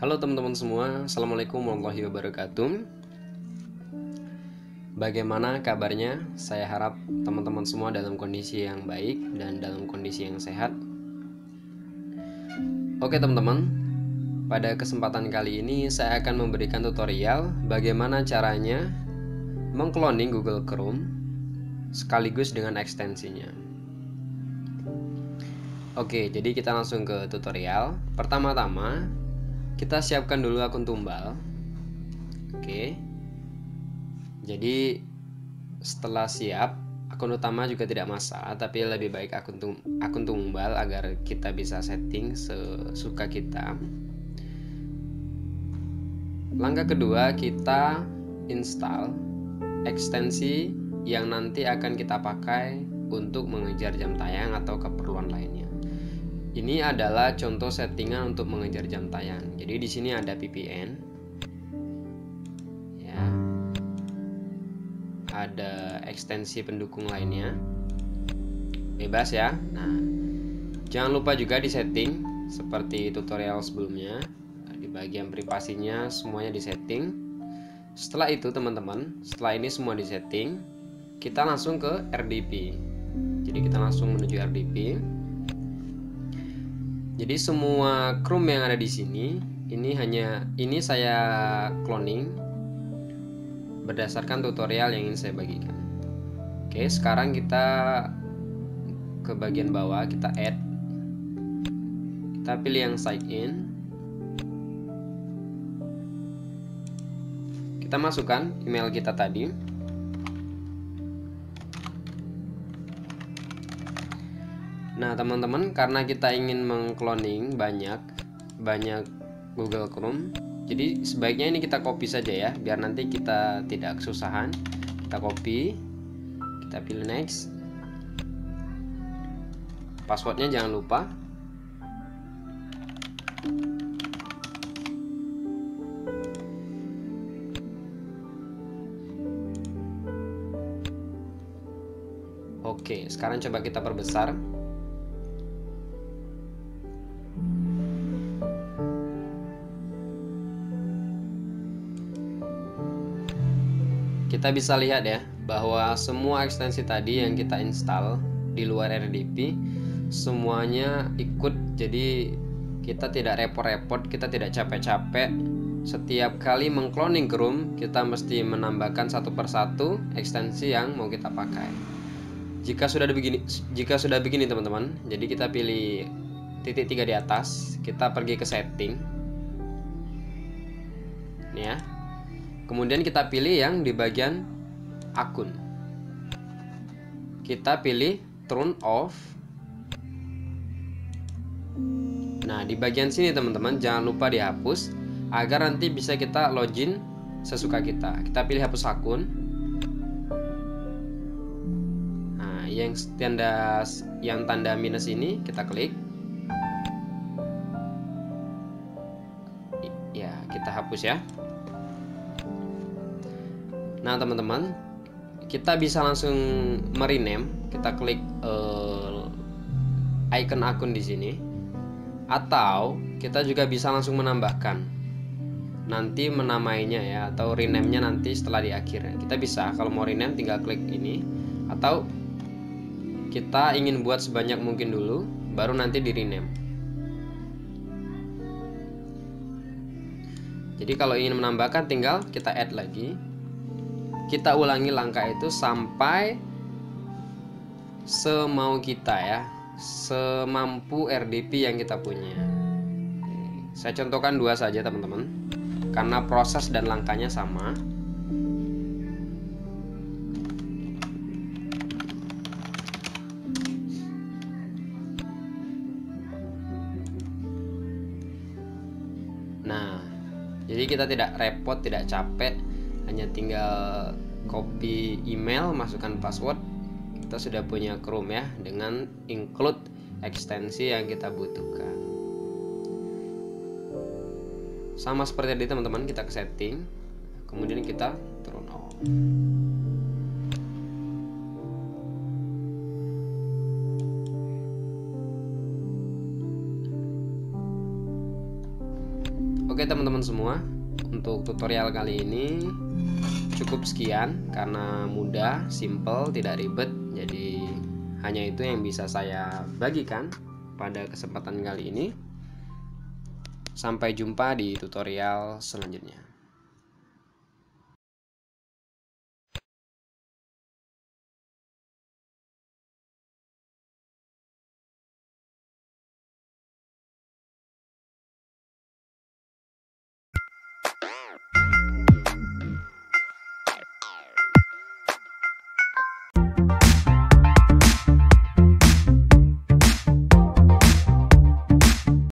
teman-teman semua, Assalamualaikum warahmatullahi wabarakatuh Bagaimana kabarnya? Saya harap teman-teman semua dalam kondisi yang baik dan dalam kondisi yang sehat Oke teman-teman, pada kesempatan kali ini saya akan memberikan tutorial bagaimana caranya mengcloning Google Chrome sekaligus dengan ekstensinya Oke, jadi kita langsung ke tutorial. Pertama-tama, kita siapkan dulu akun tumbal. Oke. Jadi setelah siap, akun utama juga tidak masalah, tapi lebih baik akun tum akun tumbal agar kita bisa setting sesuka kita. Langkah kedua, kita install ekstensi yang nanti akan kita pakai untuk mengejar jam tayang atau keperluan lainnya. Ini adalah contoh settingan untuk mengejar jam tayang. Jadi di sini ada VPN. Ya. Ada ekstensi pendukung lainnya. Bebas ya. Nah, jangan lupa juga di setting seperti tutorial sebelumnya. Di bagian privasinya semuanya di setting. Setelah itu teman-teman, setelah ini semua di setting, kita langsung ke RDP. Jadi kita langsung menuju RDP. Jadi semua Chrome yang ada di sini ini hanya ini saya cloning berdasarkan tutorial yang ingin saya bagikan. Oke, sekarang kita ke bagian bawah kita add. Kita pilih yang sign in. Kita masukkan email kita tadi. Nah, teman-teman, karena kita ingin mengcloning banyak banyak Google Chrome, jadi sebaiknya ini kita copy saja ya, biar nanti kita tidak kesusahan. Kita copy, kita pilih next. Passwordnya jangan lupa. Oke, sekarang coba kita perbesar. Kita bisa lihat ya bahwa semua ekstensi tadi yang kita install di luar RDP semuanya ikut. Jadi kita tidak repot-repot kita tidak capek-capek. Setiap kali mengcloning Chrome kita mesti menambahkan satu persatu ekstensi yang mau kita pakai. Jika sudah begini jika sudah begini teman-teman jadi kita pilih titik tiga di atas kita pergi ke setting. Ini ya Kemudian kita pilih yang di bagian akun. Kita pilih turn off. Nah, di bagian sini teman-teman jangan lupa dihapus agar nanti bisa kita login sesuka kita. Kita pilih hapus akun. Nah, yang tanda yang tanda minus ini kita klik. Ya, kita hapus ya. Nah teman-teman, kita bisa langsung merename. Kita klik uh, icon akun di sini, atau kita juga bisa langsung menambahkan. Nanti menamainya ya, atau rename-nya nanti setelah di akhir. Kita bisa kalau mau rename tinggal klik ini, atau kita ingin buat sebanyak mungkin dulu, baru nanti di rename. Jadi kalau ingin menambahkan tinggal kita add lagi kita ulangi langkah itu sampai semau kita ya. Semampu RDP yang kita punya. Saya contohkan dua saja teman-teman. Karena proses dan langkahnya sama. Nah jadi kita tidak repot tidak capek hanya tinggal copy email masukkan password. Kita sudah punya Chrome ya dengan include ekstensi yang kita butuhkan. Sama seperti tadi teman-teman kita ke setting. Kemudian kita turn on. Oke Oke teman-teman semua, untuk tutorial kali ini cukup sekian karena mudah, simple, tidak ribet. Jadi hanya itu yang bisa saya bagikan pada kesempatan kali ini. Sampai jumpa di tutorial selanjutnya.